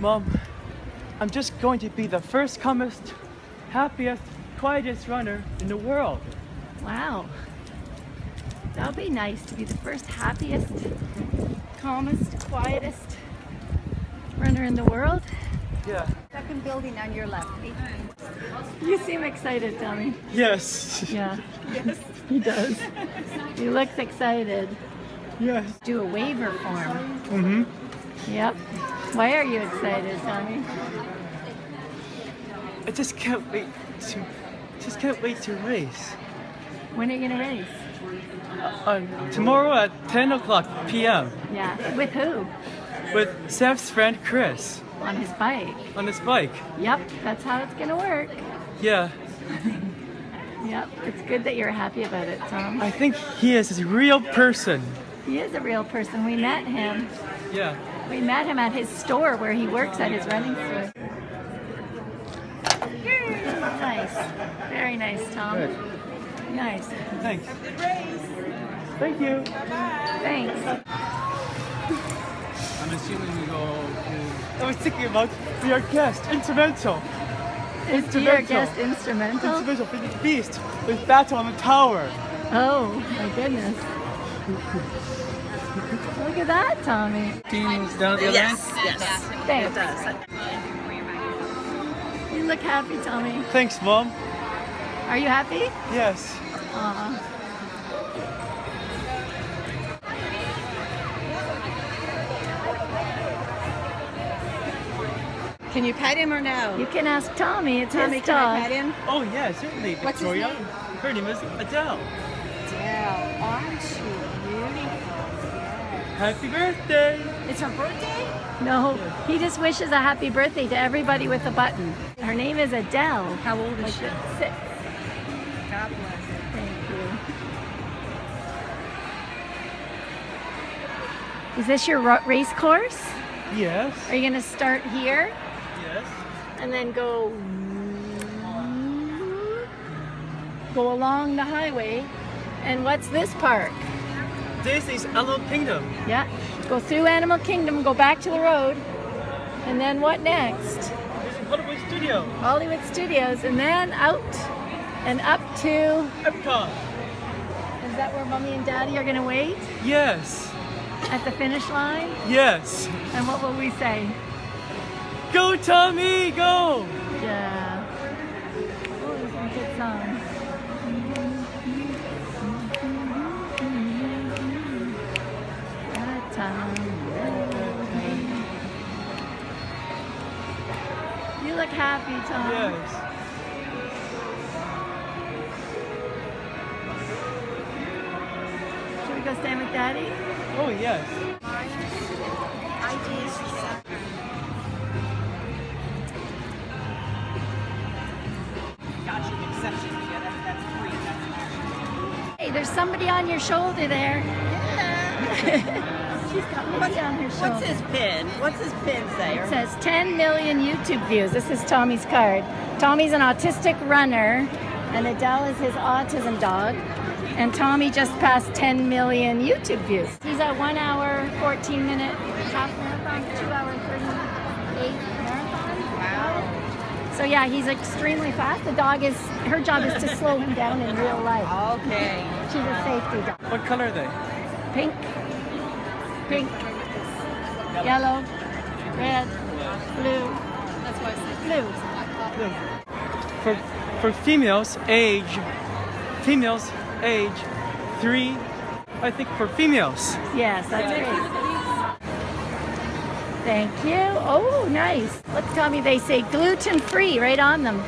Mom, I'm just going to be the first, calmest, happiest, quietest runner in the world. Wow. That'll be nice to be the first happiest, calmest, quietest runner in the world. Yeah. Second building on your left. You seem excited, Tommy. Yes. Yeah. Yes. He does. He looks excited. Yes. Do a waiver form. Mm-hmm. Yep. Why are you excited, Tommy? I just can't wait to, just can't wait to race. When are you gonna race? Uh, tomorrow at 10 o'clock p.m. Yeah. With who? with Seth's friend Chris On his bike. on his bike. Yep. That's how it's gonna work. Yeah, Yep. It's good that you're happy about it, Tom. I think he is a real person. He is a real person. We met him. Yeah. We met him at his store where he works at his running store. Nice. Very nice, Tom. Good. Nice. Thanks. Thank you. Bye-bye. Thanks. I'm assuming we go to. I was thinking about your guest, instrumental. Is your Instrumental. guest instrumental? Instrumental Big Beast with Battle on the Tower. Oh, my goodness. Look at that, Tommy. Teams down the other Yes, end? yes. Thanks. It does. You look happy, Tommy. Thanks, Mom. Are you happy? Yes. Aw. Can you pet him or no? You can ask Tommy. It's Tommy, his can I pet him? Oh, yeah, certainly, What's his Victoria. name? Her name is Adele. Happy birthday. It's her birthday? No, he just wishes a happy birthday to everybody with a button. Her name is Adele. How old is she? Six. God bless her. Thank you. Is this your race course? Yes. Are you going to start here Yes. and then go go along the highway? And what's this park? This is Animal Kingdom. Yeah. Go through Animal Kingdom, go back to the road. And then what next? This is Hollywood Studio. Hollywood Studios and then out and up to Epcot. Is that where Mommy and Daddy are going to wait Yes. at the finish line? Yes. And what will we say? Go, Tommy, go. Look happy, Tom. Yes. Should we go stand with Daddy? Oh, yes. Hey, there's somebody on your shoulder there. She's got money on her shoulder. What's his pin? What's his pin say? It says 10 million YouTube views. This is Tommy's card. Tommy's an autistic runner, and Adele is his autism dog. And Tommy just passed 10 million YouTube views. He's at one hour, 14 minute half marathon, two hour, 38 marathon. Wow. So yeah, he's extremely fast. The dog is, her job is to slow him down in real life. Okay. She's a safety dog. What color are they? Pink, pink, yellow, red, blue. That's why I said blue. For for females, age females age three. I think for females. Yes, that's great. Thank you. Oh, nice. Look, Tommy, they say gluten free right on them.